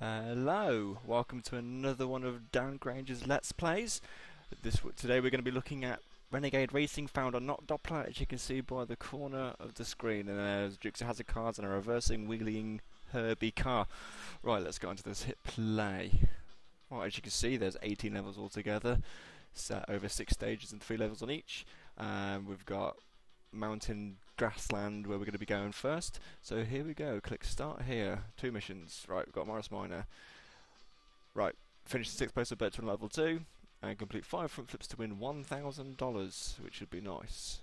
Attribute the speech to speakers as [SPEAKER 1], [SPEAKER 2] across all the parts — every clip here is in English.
[SPEAKER 1] Hello, welcome to another one of Dan Grainger's Let's Plays. This today we're going to be looking at Renegade Racing found on Not Doppler, as you can see by the corner of the screen. And there's Dukes of Hazzard cars and a reversing, wheeling Herbie car. Right, let's go into this hit play. Right, as you can see, there's 18 levels altogether, set over six stages and three levels on each. Um, we've got mountain grassland where we're going to be going first. So here we go. Click start here. Two missions. Right, we've got Morris Minor. Right, finish the sixth place of Bertrand level two and complete five front flips to win $1,000, which should be nice.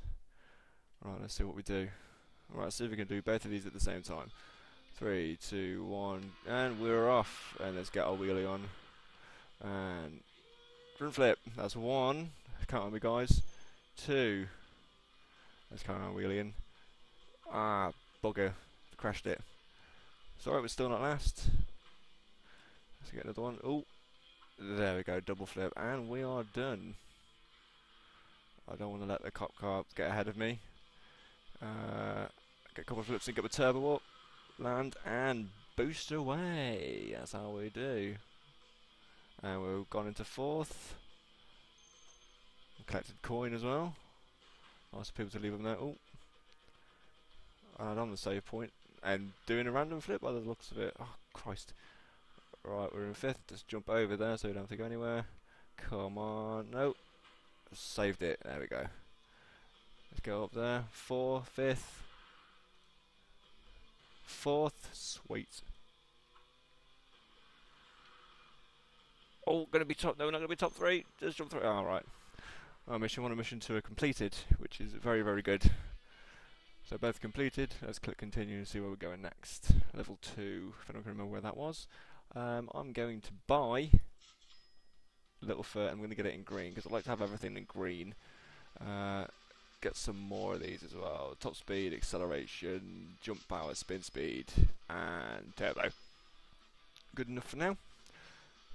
[SPEAKER 1] Right, let's see what we do. Right, let's see if we can do both of these at the same time. Three, two, one, and we're off. And let's get our wheelie on. And front flip. That's one. On me, guys. Two. Let's carry on wheeling. Ah, bugger. Crashed it. Sorry, we're still not last. Let's get another one. Oh, there we go. Double flip. And we are done. I don't want to let the cop car get ahead of me. Uh, get a couple of flips and get the turbo up. Land and boost away. That's how we do. And we've gone into fourth. Collected coin as well. Nice of people to leave them there. Oh. And on the save point. And doing a random flip by the looks of it. Oh, Christ. Right, we're in fifth. Just jump over there so we don't have to go anywhere. Come on. Nope. Saved it. There we go. Let's go up there. Four, fifth. Fourth. Sweet. Oh, gonna be top. No, we're not gonna be top three. Just jump three. Alright. Oh, uh, mission 1 and mission 2 are completed, which is very, very good. So both completed. Let's click continue and see where we're going next. Level 2, if I don't remember where that was. Um, I'm going to buy Littlefort. I'm going to get it in green because I like to have everything in green. Uh, get some more of these as well. Top speed, acceleration, jump power, spin speed, and turbo. Good enough for now.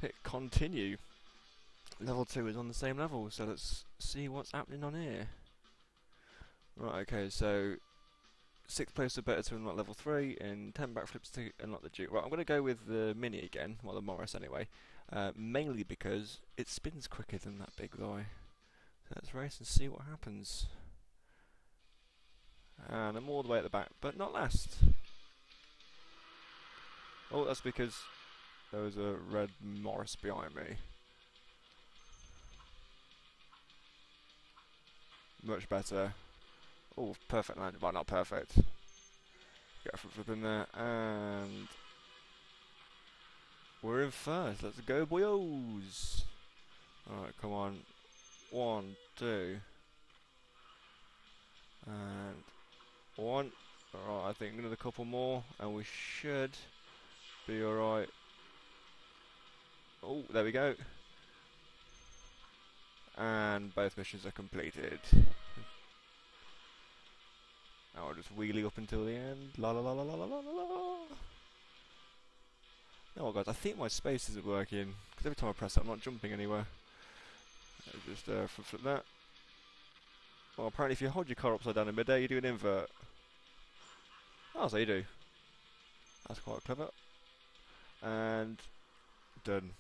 [SPEAKER 1] Hit continue level 2 is on the same level, so let's see what's happening on here. Right, okay, so 6th place or better to unlock level 3, and 10 backflips to unlock the Duke. Right, I'm going to go with the Mini again, well the Morris anyway, uh, mainly because it spins quicker than that big guy. So let's race and see what happens. And I'm all the way at the back, but not last. Oh, that's because there was a red Morris behind me. Much better. Oh, perfect landing. Well, not perfect. Get a flip in there, and we're in first. Let's go, boyos! Alright, come on. One, two, and one. Alright, I think another couple more, and we should be alright. Oh, there we go and both missions are completed. Now I'll just wheelie up until the end. La la la la la la la la. Oh guys, I think my space isn't working because every time I press it, I'm not jumping anywhere. Let's just uh, flip, flip that. Well, apparently, if you hold your car upside down in midair, you do an invert. Oh, so you do. That's quite clever. And done.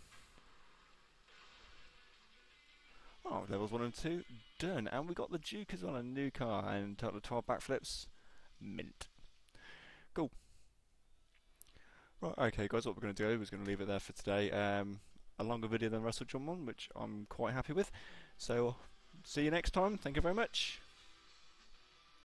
[SPEAKER 1] Oh, levels 1 and 2, done. And we got the Duke as well, a new car, and total 12 backflips, mint. Cool. Right, okay guys, what we're going to do is going to leave it there for today. Um, a longer video than Russell John one, which I'm quite happy with. So, see you next time. Thank you very much.